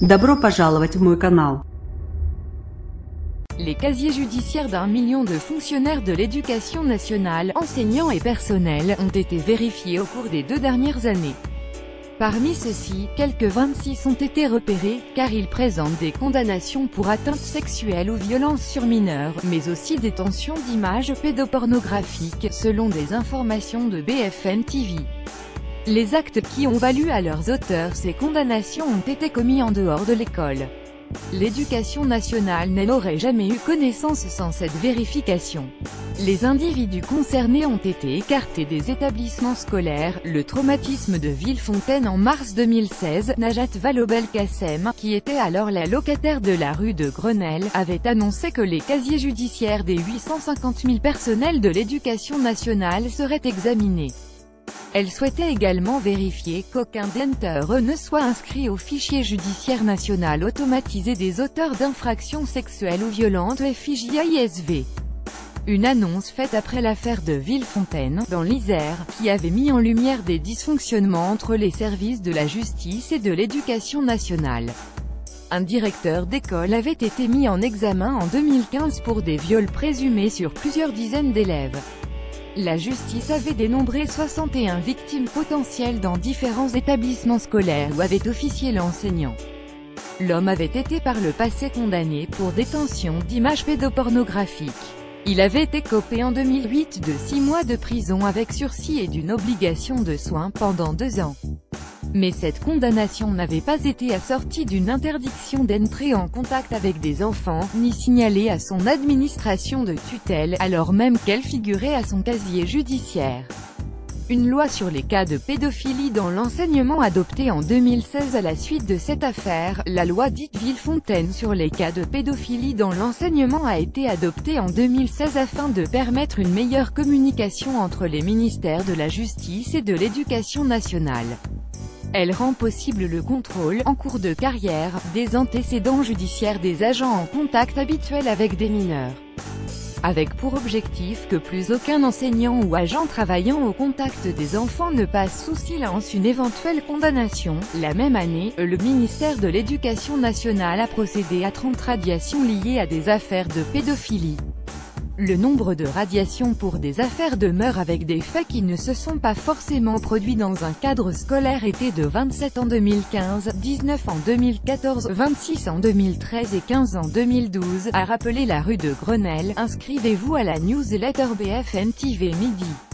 Добро пожаловать в мой канал. Les casiers judiciaires d'un million de fonctionnaires de l'éducation nationale, enseignants et personnels, ont été vérifiés au cours des deux dernières années. Parmi ceux-ci, quelques 26 ont été repérés, car ils présentent des condamnations pour atteintes sexuelles ou violences sur mineurs, mais aussi détention d'images pédopornographiques, selon des informations de BFM TV. Les actes qui ont valu à leurs auteurs ces condamnations ont été commis en dehors de l'école. L'éducation nationale n'en aurait jamais eu connaissance sans cette vérification. Les individus concernés ont été écartés des établissements scolaires. Le traumatisme de Villefontaine en mars 2016, Najat Vallaud-Belkacem, qui était alors la locataire de la rue de Grenelle, avait annoncé que les casiers judiciaires des 850 000 personnels de l'éducation nationale seraient examinés. Elle souhaitait également vérifier qu'aucun denteur ne soit inscrit au fichier judiciaire national automatisé des auteurs d'infractions sexuelles ou violentes FIJAISV. Une annonce faite après l'affaire de Villefontaine, dans l'Isère, qui avait mis en lumière des dysfonctionnements entre les services de la justice et de l'éducation nationale. Un directeur d'école avait été mis en examen en 2015 pour des viols présumés sur plusieurs dizaines d'élèves. La justice avait dénombré 61 victimes potentielles dans différents établissements scolaires où avait officié l'enseignant. L'homme avait été par le passé condamné pour détention d'images pédopornographiques. Il avait été copé en 2008 de 6 mois de prison avec sursis et d'une obligation de soins pendant deux ans. Mais cette condamnation n'avait pas été assortie d'une interdiction d'entrer en contact avec des enfants, ni signalée à son administration de tutelle, alors même qu'elle figurait à son casier judiciaire. Une loi sur les cas de pédophilie dans l'enseignement adoptée en 2016 à la suite de cette affaire, la loi dite Villefontaine sur les cas de pédophilie dans l'enseignement a été adoptée en 2016 afin de permettre une meilleure communication entre les ministères de la Justice et de l'Éducation nationale. Elle rend possible le contrôle, en cours de carrière, des antécédents judiciaires des agents en contact habituel avec des mineurs. Avec pour objectif que plus aucun enseignant ou agent travaillant au contact des enfants ne passe sous silence une éventuelle condamnation. La même année, le ministère de l'Éducation nationale a procédé à 30 radiations liées à des affaires de pédophilie. Le nombre de radiations pour des affaires de meurtre avec des faits qui ne se sont pas forcément produits dans un cadre scolaire était de 27 en 2015, 19 en 2014, 26 en 2013 et 15 en 2012, a rappelé la rue de Grenelle. Inscrivez-vous à la newsletter BFM TV Midi.